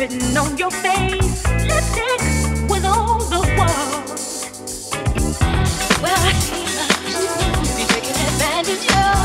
written on your face. Lipstick with all the words. Well, I see love. She's supposed to be taking advantage of.